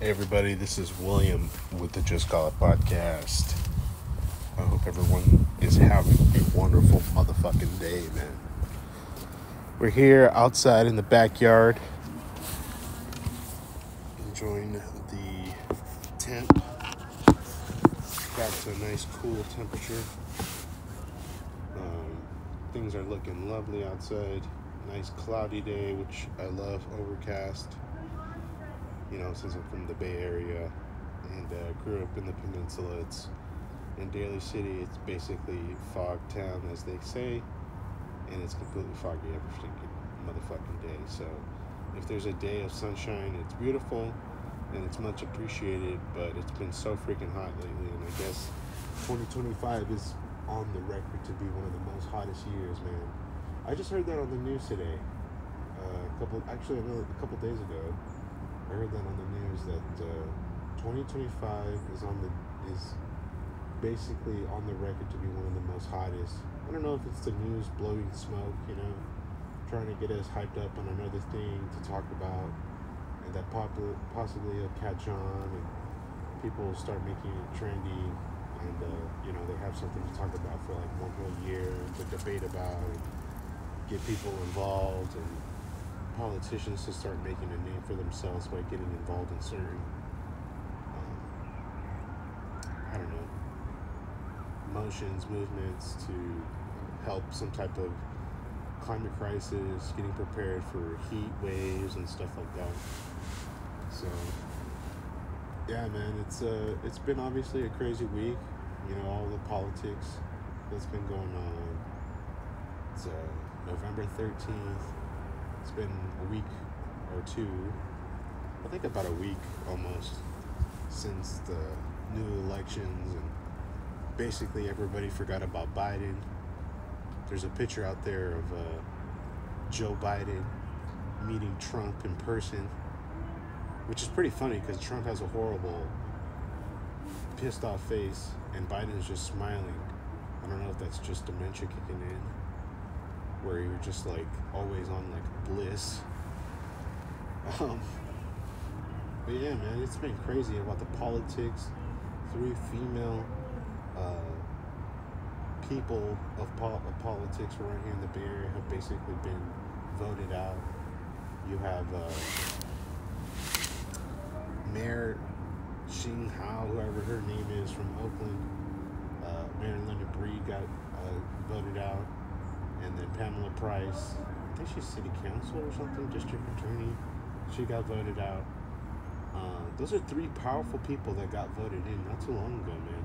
Hey everybody, this is William with the Just Call It podcast. I hope everyone is having a wonderful motherfucking day, man. We're here outside in the backyard, enjoying the temp. Got to a nice cool temperature. Um, things are looking lovely outside. Nice cloudy day, which I love. Overcast you know, since I'm from the Bay Area and uh, grew up in the peninsula, it's in Daly City, it's basically fog town, as they say, and it's completely foggy every freaking motherfucking day. So if there's a day of sunshine, it's beautiful and it's much appreciated, but it's been so freaking hot lately, and I guess 2025 is on the record to be one of the most hottest years, man. I just heard that on the news today. Uh, a couple, actually, a couple days ago. I heard that on the news that uh, 2025 is on the is basically on the record to be one of the most hottest. I don't know if it's the news blowing smoke, you know, trying to get us hyped up on another thing to talk about, and that pop- possibly will catch on and people will start making it trendy, and uh, you know they have something to talk about for like one whole year to debate about, and get people involved and politicians to start making a name for themselves by getting involved in certain, um, I don't know, motions, movements to help some type of climate crisis, getting prepared for heat waves and stuff like that. So, yeah, man, it's uh, it's been obviously a crazy week. You know, all the politics that's been going on. It's uh, November thirteenth it's been a week or two, I think about a week almost, since the new elections, and basically everybody forgot about Biden. There's a picture out there of uh, Joe Biden meeting Trump in person, which is pretty funny because Trump has a horrible, pissed off face, and Biden is just smiling. I don't know if that's just dementia kicking in where you're just like always on like bliss. Um, but yeah, man, it's been crazy about the politics. Three female uh, people of, po- of politics right here in the Bay Area have basically been voted out. You have uh, Mayor Sheng Thao, whoever her name is from Oakland. Uh, Mayor London Breed got uh, voted out and then Pamela Price, I think she's city council or something, district attorney. She got voted out. Uh, those are three powerful people that got voted in not too long ago, man.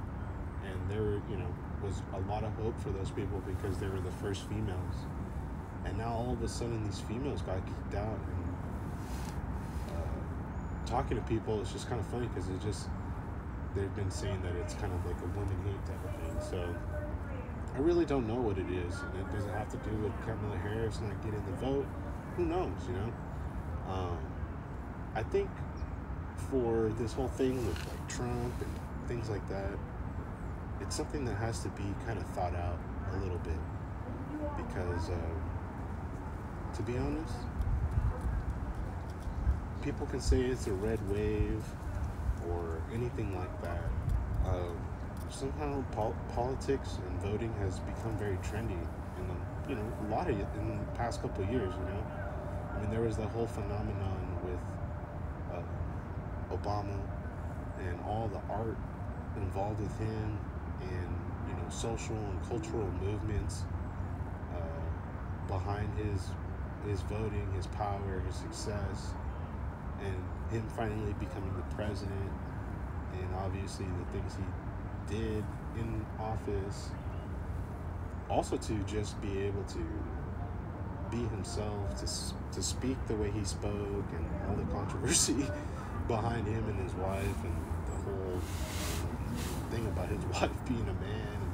And there, were, you know, was a lot of hope for those people because they were the first females. And now all of a sudden, these females got kicked out. And uh, talking to people, it's just kind of funny because it just they've been saying that it's kind of like a woman hate type of thing. So I really don't know what it is. And it doesn't have to do with Kamala Harris not getting the vote. Who knows, you know? Um, I think for this whole thing with like Trump and things like that, it's something that has to be kind of thought out a little bit. Because, uh, to be honest, people can say it's a red wave or anything like that. Um, somehow pol- politics and voting has become very trendy in the, you know a lot of in the past couple years. You know, I mean there was the whole phenomenon with uh, Obama and all the art involved with him, and you know social and cultural movements uh, behind his his voting, his power, his success, and him finally becoming the president, and obviously the things he did in office. Also, to just be able to be himself, to, to speak the way he spoke, and all the controversy behind him and his wife, and the whole thing about his wife being a man.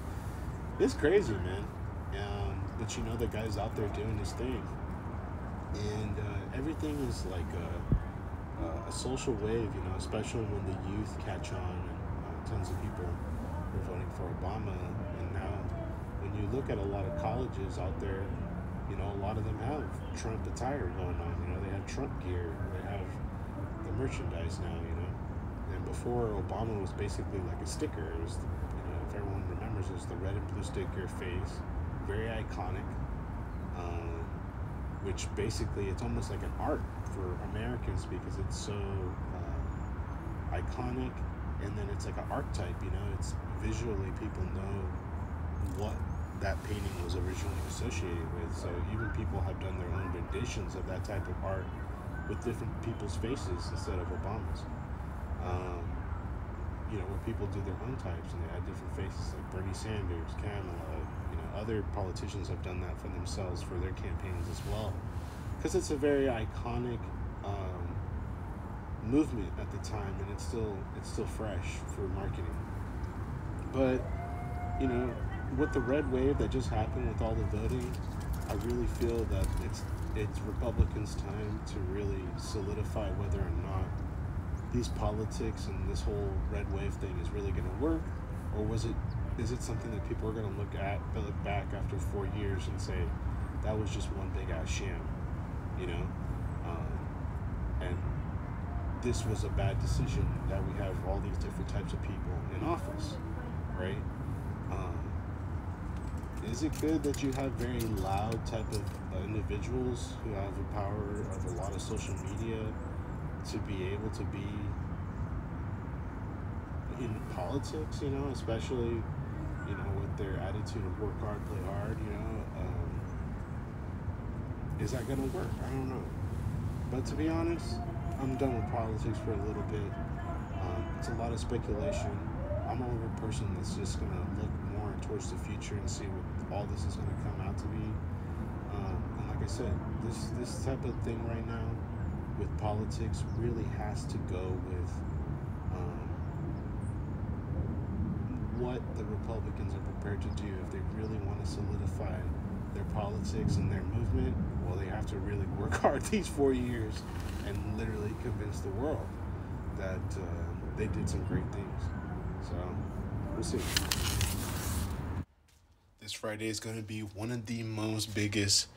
It's crazy, man. Um, but you know, the guy's out there doing his thing. And uh, everything is like a, a, social wave, you know, especially when the youth catch on and uh, tons of people were voting for Obama. And now, when you look at a lot of colleges out there, you know, a lot of them have Trump attire going on. You know, they have Trump gear. They have the merchandise now. You know, And before Obama was basically like a sticker. It was, you know, if everyone remembers, it was the red and blue sticker face, very iconic. Um, which basically it's almost like an art for Americans because it's so uh, iconic, and then it's like an archetype. You know, it's visually people know what that painting was originally associated with. So even people have done their own renditions of that type of art with different people's faces instead of Obama's. Um, you know, where people do their own types and they add different faces, like Bernie Sanders, Kamala. You know, other politicians have done that for themselves for their campaigns as well, because it's a very iconic um, movement at the time, and it's still it's still fresh for marketing. But you know, with the red wave that just happened with all the voting, I really feel that it's it's Republicans' time to really solidify whether or not these politics and this whole red wave thing is really going to work, or was it is it something that people are going to look at look back after four years and say that was just one big ass sham, you know, um, and this was a bad decision that we have all these different types of people in office, right? Um, is it good that you have very loud type of uh, individuals who have the power of a lot of social media to be able to be in politics, you know, especially, you know, with their attitude of work hard, play hard, you know, um, is that going to work? I don't know. But to be honest, I'm done with politics for a little bit. Um, it's a lot of speculation. I'm more of a person that's just to look more towards the future and see what all this is to come out to be. Um, and like I said, this this type of thing right now with politics really has to go with um, what the Republicans are prepared to do if they really want to solidify their politics and their movement. Well, they have to really work hard these four years and literally convince the world that uh, they did some great things. So we'll see. This Friday is going to be one of the most biggest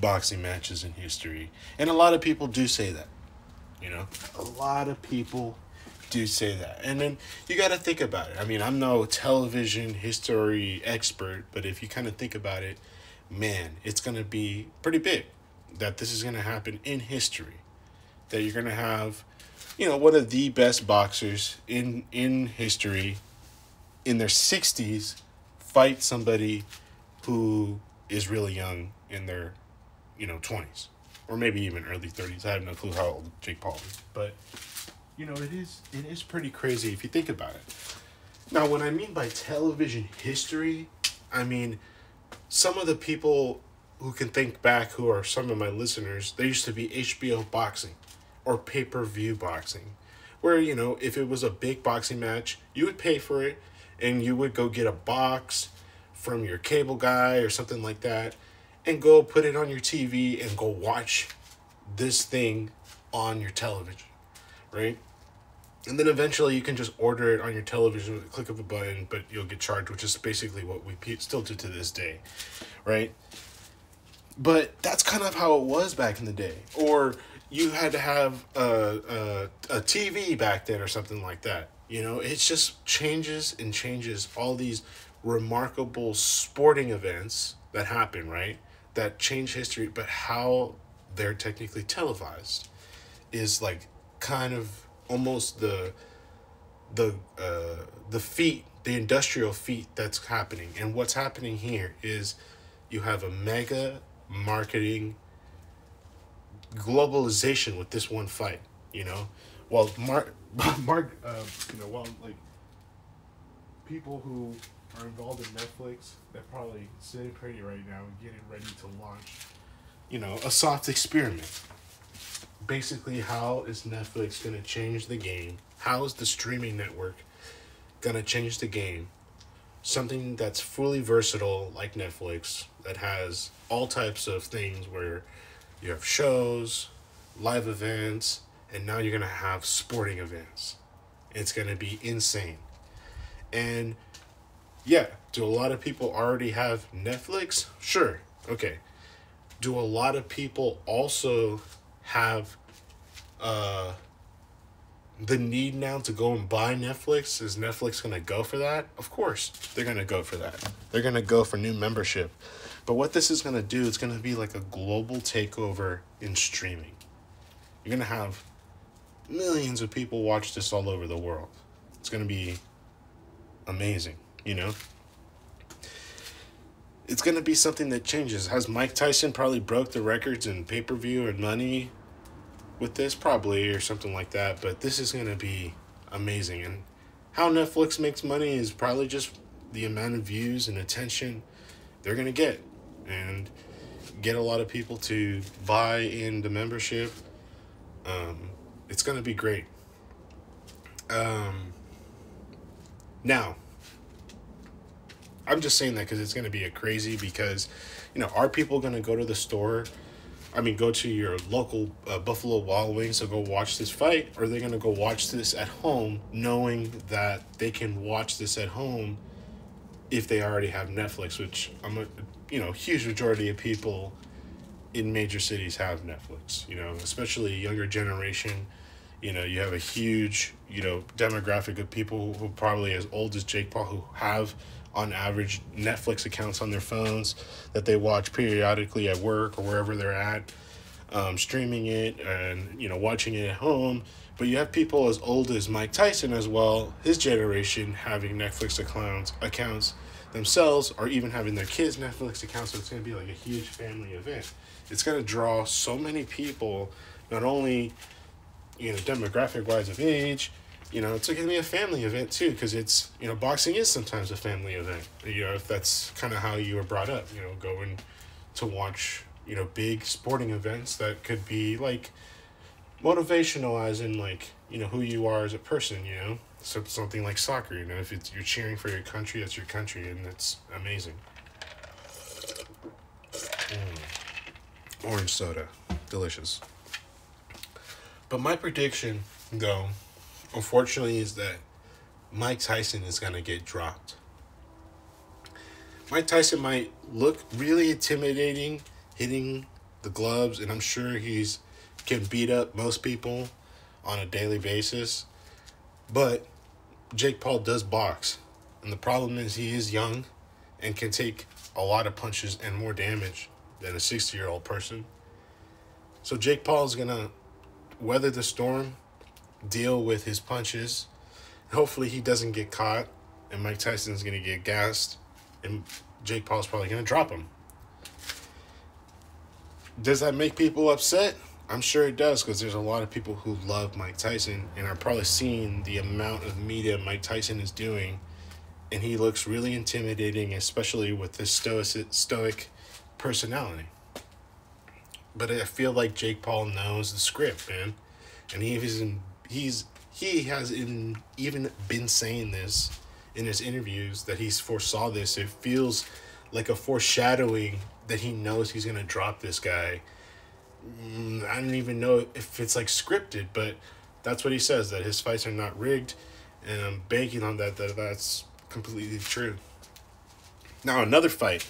boxing matches in history. And a lot of people do say that. You know, a lot of people do say that. And then you got to think about it. I mean, I'm no television history expert, but if you kind of think about it, man, it's going to be pretty big that this is going to happen in history. That you're going to have, you know, one of the best boxers in in history in their 60s fight somebody who is really young in their you know, 20s or maybe even early 30s. I have no clue how old Jake Paul is, but you know, it is it is pretty crazy if you think about it. Now, what I mean by television history, I mean some of the people who can think back who are some of my listeners, there used to be HBO boxing or pay-per-view boxing where, you know, if it was a big boxing match, you would pay for it and you would go get a box from your cable guy or something like that and go put it on your TV and go watch this thing on your television, right? And then eventually you can just order it on your television with a click of a button, but you'll get charged, which is basically what we still do to this day, right? But that's kind of how it was back in the day. Or you had to have a, a, a TV back then or something like that. You know, it just changes and changes all these remarkable sporting events that happen, right? that change history, but how they're technically televised is like kind of almost the the uh, the feat, the industrial feat that's happening. And what's happening here is you have a mega marketing globalization with this one fight. You know, while Mark Mark, uh, you know, while like people who are involved in Netflix, they're probably sitting pretty right now and getting ready to launch, you know, a soft experiment. Basically, how is Netflix going to change the game? How is the streaming network going to change the game? Something that's fully versatile, like Netflix, that has all types of things where you have shows, live events, and now you're going to have sporting events. It's going to be insane. And yeah, do a lot of people already have Netflix? Sure. Okay. Do a lot of people also have uh the need now to go and buy Netflix? Is Netflix going to go for that? Of course, they're going to go for that. They're going to go for new membership. But what this is going to do, it's going to be like a global takeover in streaming. You're going to have millions of people watch this all over the world. It's going to be amazing, you know? It's going to be something that changes. Has Mike Tyson probably broke the records in pay per view and money with this? Probably, or something like that. But this is going to be amazing. And how Netflix makes money is probably just the amount of views and attention they're going to get. And get a lot of people to buy in the membership. Um, it's going to be great. Um, now, I'm just saying that because it's going to be a crazy because, you know, are people going to go to the store? I mean, go to your local uh, Buffalo Wild Wings to go watch this fight, or are they going to go watch this at home, knowing that they can watch this at home if they already have Netflix, which I'm a, you know, huge majority of people in major cities have Netflix. You know, especially younger generation. You know, you have a huge, you know, demographic of people who probably as old as Jake Paul who have on average Netflix accounts on their phones that they watch periodically at work or wherever they're at, um, streaming it and you know watching it at home. But you have people as old as Mike Tyson as well, his generation having Netflix accounts accounts themselves or even having their kids Netflix accounts. So it's gonna be like a huge family event. It's gonna draw so many people, not only you know demographic wise of age you know, it's going to be a family event too, because it's, you know, boxing is sometimes a family event. You know, if that's kind of how you were brought up, you know, going to watch, you know, big sporting events that could be like motivational, as in like, you know, who you are as a person, you know, so something like soccer, you know, if it's you're cheering for your country, that's your country, and it's amazing. Mm. Orange soda, delicious. But my prediction, though, unfortunately, is that Mike Tyson is going to get dropped. Mike Tyson might look really intimidating hitting the gloves, and I'm sure he's can beat up most people on a daily basis. But Jake Paul does box, and the problem is he is young and can take a lot of punches and more damage than a 60 year old person. So Jake Paul is going to weather the storm deal with his punches. Hopefully, he doesn't get caught, and Mike Tyson's going to get gassed, and Jake Paul's probably going to drop him. Does that make people upset? I'm sure it does because there's a lot of people who love Mike Tyson and are probably seeing the amount of media Mike Tyson is doing, and he looks really intimidating, especially with his stoic, stoic personality. But I feel like Jake Paul knows the script, man, and he even he's he has in, even been saying this in his interviews that he's foresaw this. It feels like a foreshadowing that he knows he's gonna drop this guy. Mm, I don't even know if it's like scripted, but that's what he says that his fights are not rigged, and I'm banking on that that that's completely true. Now another fight